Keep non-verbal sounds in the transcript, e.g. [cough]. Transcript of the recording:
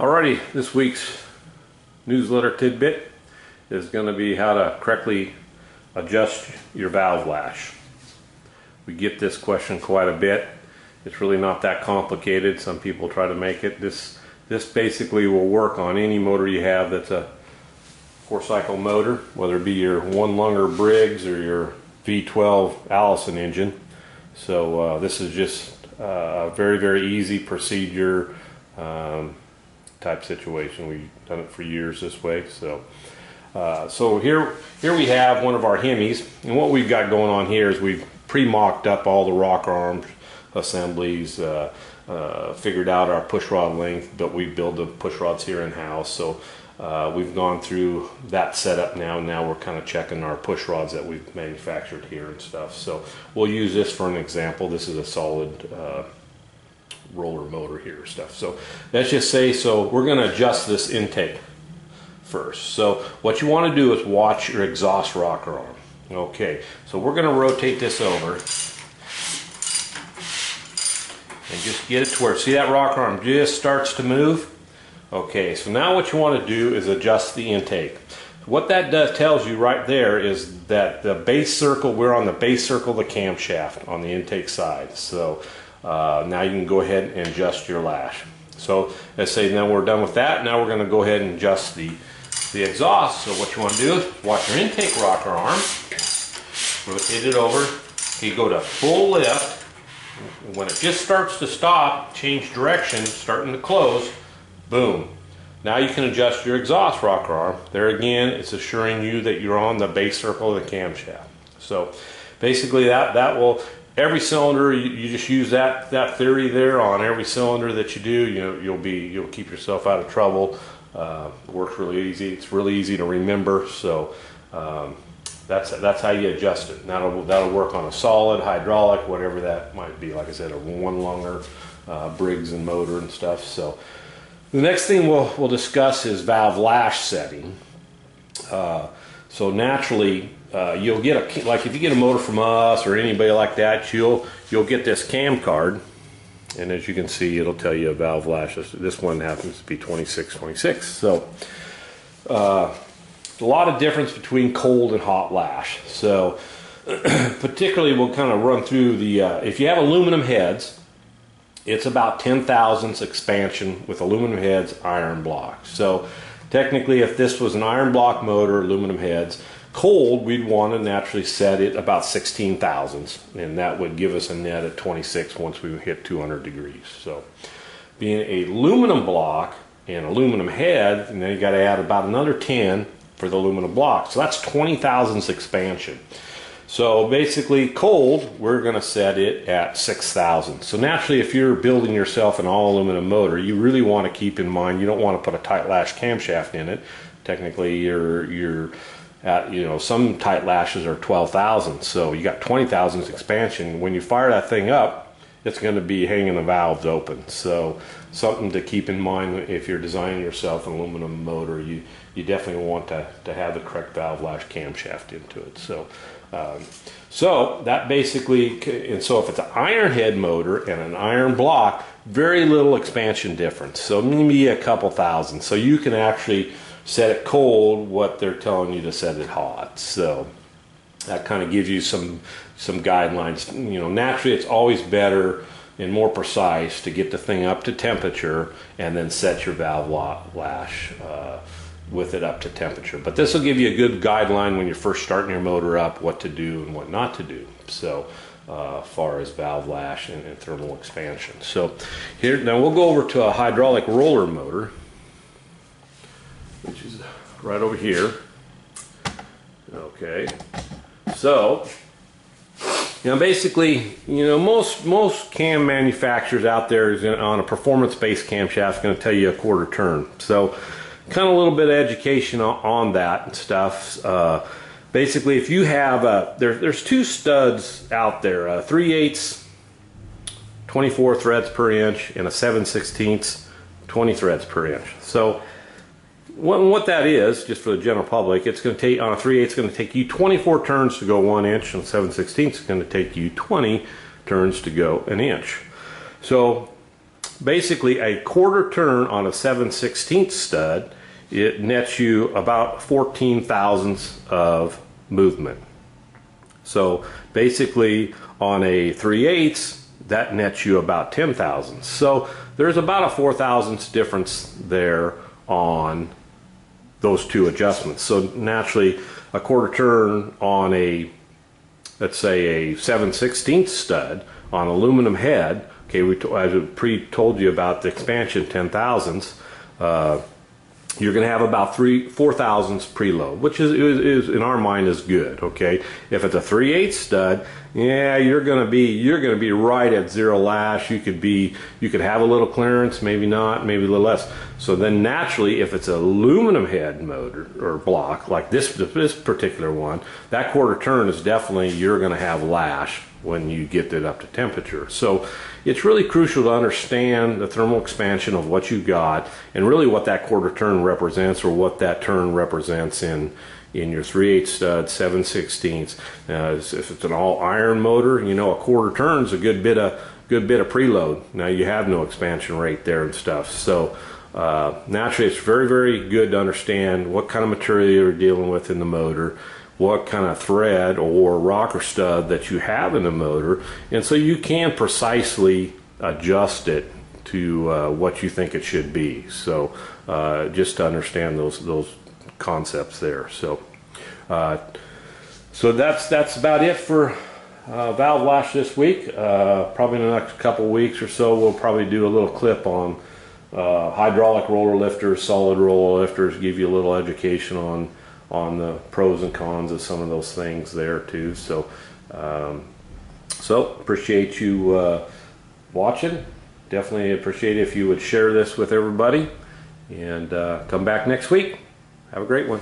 Alrighty, this week's newsletter tidbit is going to be how to correctly adjust your valve lash. We get this question quite a bit. It's really not that complicated. Some people try to make it. This this basically will work on any motor you have that's a four cycle motor, whether it be your one lunger Briggs or your V12 Allison engine. So uh, this is just uh, a very very easy procedure. Um, type situation. We've done it for years this way. So, uh, so here, here we have one of our Hemis, and what we've got going on here is we've pre-mocked up all the rock arm assemblies, uh, uh, figured out our push rod length, but we build the push rods here in house. So. Uh, we've gone through that setup now. Now we're kind of checking our push rods that we've manufactured here and stuff. So we'll use this for an example. This is a solid uh, roller motor here stuff. So let's just say, so we're going to adjust this intake first. So what you want to do is watch your exhaust rocker arm. Okay, so we're going to rotate this over and just get it to where, see that rocker arm just starts to move? Okay, so now what you want to do is adjust the intake. What that does tells you right there is that the base circle, we're on the base circle of the camshaft on the intake side. So uh, now you can go ahead and adjust your lash. So let's say now we're done with that. Now we're going to go ahead and adjust the, the exhaust. So what you want to do is watch your intake rocker arm, rotate it over, you go to full lift. When it just starts to stop, change direction, starting to close, boom. Now you can adjust your exhaust rocker arm. There again, it's assuring you that you're on the base circle of the camshaft. So basically that, that will every cylinder you, you, just use that that theory there on every cylinder that you do you know, you'll be you'll keep yourself out of trouble. Uh, works really easy. It's really easy to remember. So um, that's that's how you adjust it. That'll that'll work on a solid hydraulic whatever that might be. Like I said a one lunger uh, Briggs and motor and stuff. So the next thing we'll we'll discuss is valve lash setting. Uh, so naturally uh, you'll get a like if you get a motor from us or anybody like that, you'll you'll get this cam card, and as you can see, it'll tell you a valve lash. This one happens to be 2626. So uh, a lot of difference between cold and hot lash. So [clears throat] particularly, we'll kind of run through the uh, if you have aluminum heads. It's about 10 thousandths expansion with aluminum heads, iron block. So technically, if this was an iron block motor, aluminum heads, Cold, we'd want to naturally set it about 16 thousandths, and that would give us a net at 26 once we hit 200 degrees. So, being a aluminum block and aluminum head, and then you got to add about another 10 for the aluminum block. So that's 20 thousandths expansion. So basically, cold, we're going to set it at 6,000. So naturally, if you're building yourself an all aluminum motor, you really want to keep in mind you don't want to put a tight lash camshaft in it. Technically, you're you're at you know some tight lashes are 12,000 so you got 20,000 expansion. When you fire that thing up it's going to be hanging the valves open. So something to keep in mind if you're designing yourself an aluminum motor you you definitely want to, to have the correct valve lash camshaft into it. So um, so that basically and so if it's an iron head motor and an iron block very little expansion difference. So maybe a couple thousand. So you can actually set it cold what they're telling you to set it hot. So that kind of gives you some some guidelines. You know, naturally it's always better and more precise to get the thing up to temperature and then set your valve lash uh, with it up to temperature. But this will give you a good guideline when you're first starting your motor up, what to do and what not to do. So. Uh, far as valve lash and, and thermal expansion. So here now we'll go over to a hydraulic roller motor right over here. Okay, so you know basically, you know most most cam manufacturers out there is on a performance-based camshaft is going to tell you a quarter turn. So kind of a little bit of education on, on that and stuff. Uh, basically, if you have a, there, there's two studs out there, a 3 8 24 threads per inch and a 7 16 20 threads per inch. So what, what that is, just for the general public, it's going to take, on a 3 8 it's going to take you 24 turns to go 1 inch, and 7 16 is going to take you 20 turns to go an inch. So basically a quarter turn on a 7 16 stud, it nets you about 14 thousandths of movement. So basically on a 3 eighths, that nets you about 10 thousandths. So there's about a 4 thousandths difference there on those two adjustments. So naturally a quarter turn on a, let's say a 7 16 stud on aluminum head, okay, we I pre told you about the expansion 10 thousandths, uh, you're going to have about three four thousandths preload which is, is, is, in our mind is good okay? If it's a 3 8 stud yeah you're going to be you're going to be right at zero lash. You could be you could have a little clearance maybe not maybe a little less so then naturally if it's aluminum head motor or block like this this particular one that quarter turn is definitely you're going to have lash when you get it up to temperature. So it's really crucial to understand the thermal expansion of what you got and really what that quarter turn represents or what that turn represents in in your 3 8 stud 7 16 uh, if it's an all iron motor you know a quarter turn is a good bit of good bit of preload. Now you have no expansion rate there and stuff. So uh, naturally it's very very good to understand what kind of material you're dealing with in the motor what kind of thread or rocker stud that you have in the motor and so you can precisely adjust it to uh, what you think it should be. So uh, just to understand those those concepts there. So uh, so that's that's about it for uh, valve lash this week. Uh, probably in the next couple weeks or so we'll probably do a little clip on uh, hydraulic roller lifters solid roller lifters give you a little education on on the pros and cons of some of those things there too. So, um, so appreciate you uh, watching. Definitely appreciate if you would share this with everybody and uh, come back next week. Have a great one.